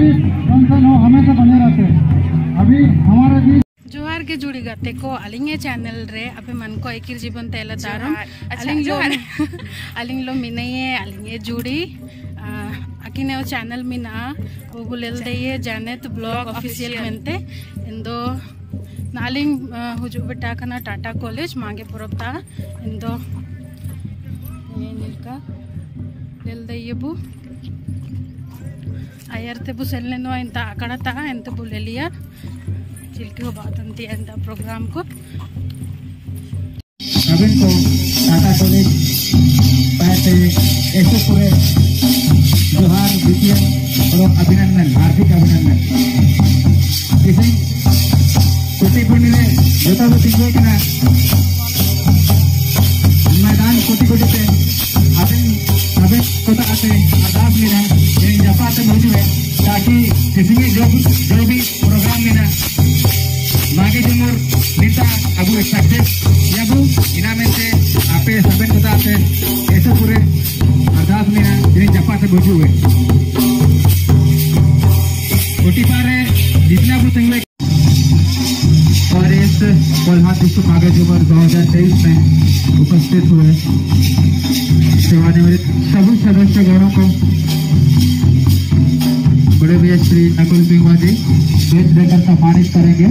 भी फ़ंक्शन हो हमेशा बने रहते हैं अभी हमारे बीच जोहार के जुड़ी गाते को अलिंगे चैनल रे अबे मन को एकिर जीवन तेला तारम। अच्छा, अलिंग लो अलिंग लो मिनये अलिंगे जुड़ी। अकिने वो चैनल मिना वो बुलेल दे ये जानेत ब्लॉग ऑफिशियल मेंते इंदो नालिंग हुजु बेटा कना टाटा कॉलेज मांगे पुरबता। इंदो ये निलका लेल दे ये बु। Bu selne no enta akada ta enta bu lelia चिल्की को टाटा कॉलेज पहले ऐसे पूरे जोहार और अभिनंदन हार्दिक अभिनंदन कोटि पुण्य जोता को तिंगो के ना मैदान कोटि कोटि पे अभी कोटा आते अरदास में ना ये जपा से है ताकि भी जो जो भी प्रोग्राम में ना मागे जमुर नेता अबू सक्सेस इनामे से आपे सबन आपे ऐसे पूरे अरदास में ना जिन्हें जपा से मौजूद है सभी सदस्य गणों को। बड़े भैया श्री नकुल सिंह जी भेज देकर सम्मानित करेंगे।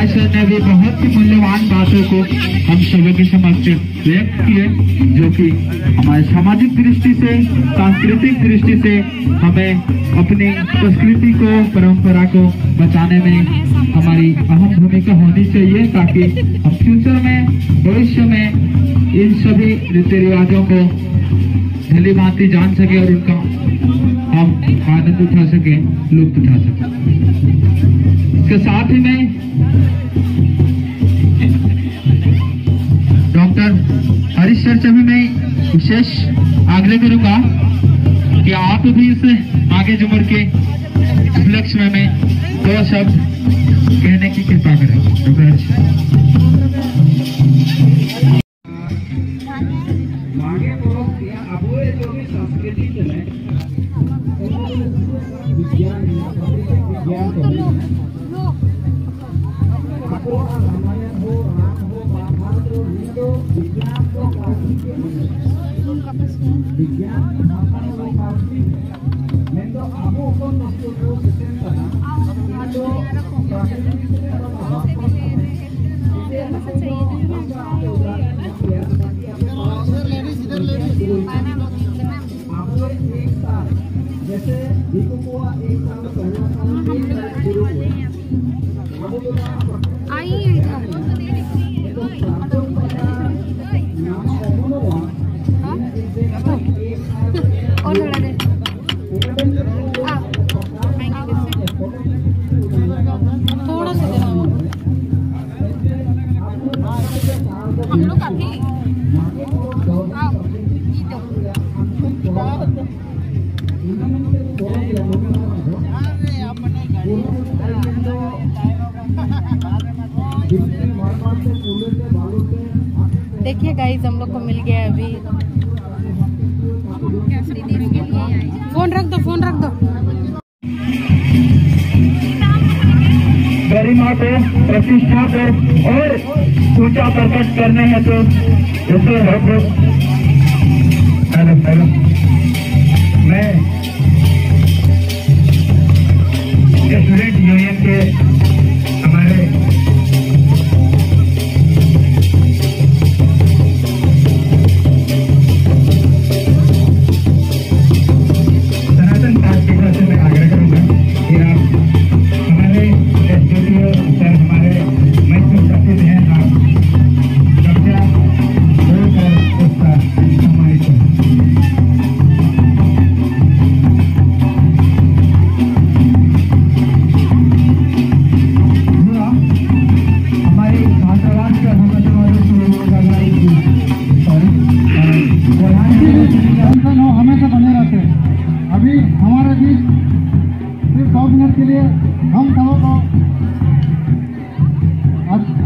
गौराज ने भी बहुत ही मूल्यवान बातों को हम सभी के समक्ष व्यक्त किए, जो कि हमारे सामाजिक दृष्टि से, सांस्कृतिक दृष्टि से हमें अपनी संस्कृति को, परंपरा को बचाने में हमारी अहम भूमिका होनी चाहिए, ताकि हम फ्यूचर में, भविष्य में इन सभी रीति रिवाजों को भली भांति जान सके और उनका हम आनंद उठा सके लुप्त उठा सके। इसके साथ ही में डॉक्टर हरीश सर से भी मैं विशेष आग्रह करूँगा कि आप भी इस आगे जुमर के उपलक्ष्य में मैं दो शब्द कहने की कृपा करें। Jadi, di kubu A, देखिए गाइस हम लोग को मिल गया अभी। फ़ोन रख दो फ़ोन रख दो। गरिमा को प्रतिष्ठा को और ऊँचा प्रकट करने हेतु जैसे हम हेलो मैं です。दो मिनट के लिए हम सबों को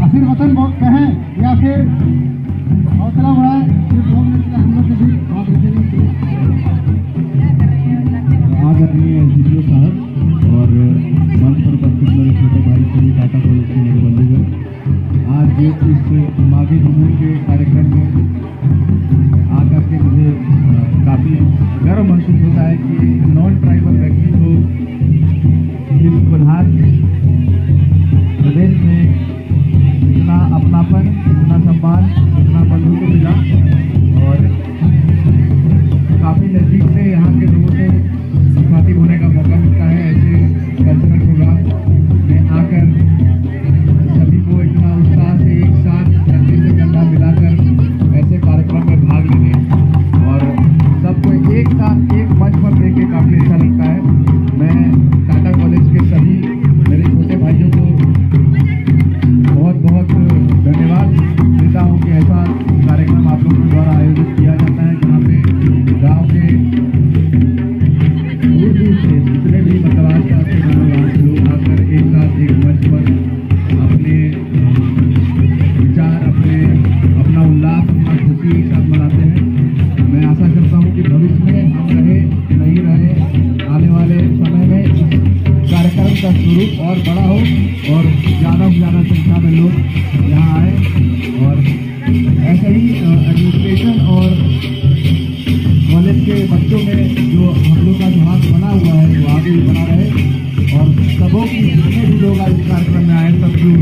आशीर्वचन कहें या फिर हौसला बढ़ाएँ सिर्फ़ दो मिनट के हम लोग बीच बात साहब और छोटे आज इस माघी जुमून के कार्यक्रम एक साथ एक मंच पर देख के काफ़ी अच्छा लगता है। मैं टाटा कॉलेज के सभी मेरे छोटे भाइयों को बहुत बहुत धन्यवाद देता हूँ कि ऐसा कार्यक्रम आप लोगों द्वारा आयोजित और बड़ा हो और ज़्यादा से ज़्यादा संख्या में लोग यहाँ आए और ऐसे ही एडमिनिस्ट्रेशन और कॉलेज के बच्चों में जो हम लोग का जो हाथ बना हुआ है, वो आगे भी बना रहे और सबों की जितने भी लोग आज कार्यक्रम में आए, सब जो